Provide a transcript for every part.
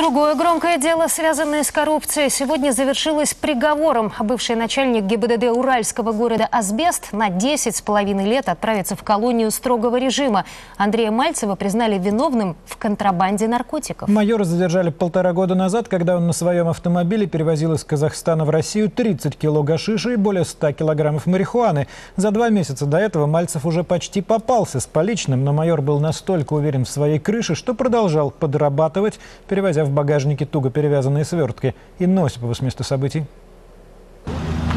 Другое громкое дело, связанное с коррупцией, сегодня завершилось приговором. Бывший начальник ГИБДД уральского города Асбест на 10 с половиной лет отправится в колонию строгого режима. Андрея Мальцева признали виновным в контрабанде наркотиков. Майора задержали полтора года назад, когда он на своем автомобиле перевозил из Казахстана в Россию 30 кило гашиша и более 100 килограммов марихуаны. За два месяца до этого Мальцев уже почти попался с поличным, но майор был настолько уверен в своей крыше, что продолжал подрабатывать, перевозя в багажнике туго перевязанные свертки. Инна Осипова с места событий.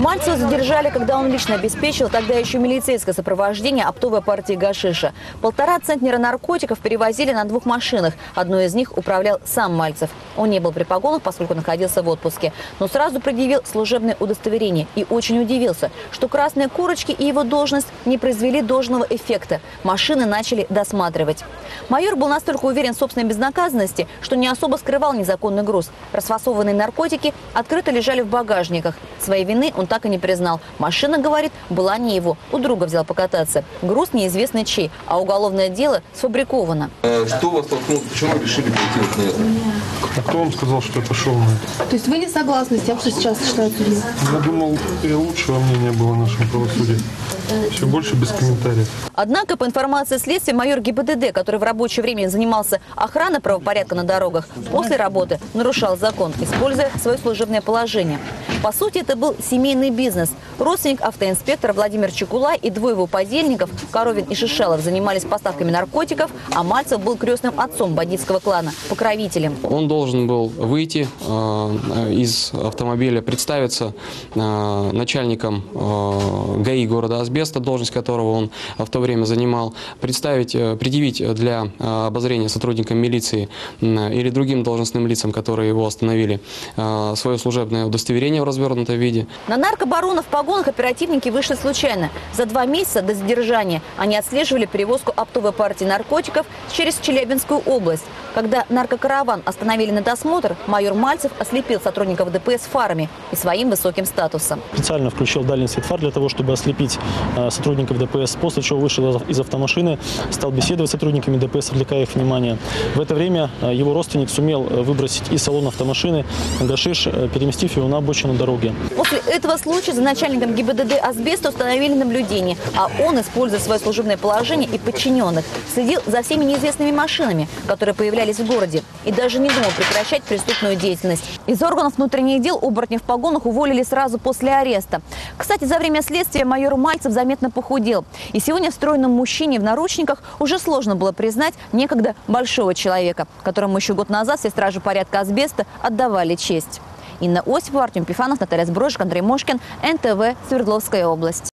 Мальцева задержали, когда он лично обеспечил тогда еще милицейское сопровождение оптовой партии гашиша. Полтора центнера наркотиков перевозили на двух машинах. Одной из них управлял сам Мальцев. Он не был при погонах, поскольку находился в отпуске. Но сразу предъявил служебное удостоверение и очень удивился, что красные корочки и его должность не произвели должного эффекта. Машины начали досматривать. Майор был настолько уверен в собственной безнаказанности, что не особо скрывал незаконный груз. Расфасованные наркотики открыто лежали в багажниках. Своей вины он так и не признал. Машина, говорит, была не его. У друга взял покататься. Груз неизвестно чей, а уголовное дело сфабриковано. А Что вас толкнуло? Почему решили пойти вот на это? А кто вам сказал, что я пошел на это? То есть вы не согласны с тем, что сейчас считают? Я думал, и лучшего мнения было нашем правосудии. Все больше без комментариев. Однако, по информации следствия, майор ГИБДД, который в рабочее время занимался охраной правопорядка на дорогах, после работы нарушал закон, используя свое служебное положение. По сути, это был семейный бизнес. Родственник автоинспектора Владимир Чекула и двое его подельников, Коровин и Шишелов, занимались поставками наркотиков, а Мальцев был крестным отцом бандитского клана, покровителем. Он должен был выйти э, из автомобиля, представиться э, начальником э, ГАИ города Асбеста, должность которого он в то время занимал, представить, э, предъявить для э, обозрения сотрудникам милиции э, или другим должностным лицам, которые его остановили, э, свое служебное удостоверение в развернутом виде. На наркобарона в погонах оперативники вышли случайно. За два месяца до задержания они отслеживали перевозку оптовой партии наркотиков через Челябинскую область. Когда наркокараван остановили на досмотр, майор Мальцев ослепил сотрудников ДПС фарами и своим высоким статусом. специально включил дальний свет фар для того, чтобы ослепить э, сотрудников ДПС, после чего вышел из автомашины, стал беседовать с сотрудниками ДПС, отвлекая их внимание. В это время э, его родственник сумел э, выбросить из салона автомашины гашиш, переместив его на обочину дороги. После этого случая за начальником ГИБДД «Асбеста» установили наблюдение, а он, используя свое служебное положение и подчиненных, следил за всеми неизвестными машинами, которые появлялись в городе, и даже не думал прекращать преступную деятельность. Из органов внутренних дел оборотня в погонах уволили сразу после ареста. Кстати, за время следствия майор Мальцев заметно похудел. И сегодня стройном мужчине в наручниках уже сложно было признать некогда большого человека, которому еще год назад все стражи порядка «Асбеста» отдавали честь. Инна Осипова, Артем Пифанов, Наталья Сброжик, Андрей Мошкин, НТВ, Свердловская область.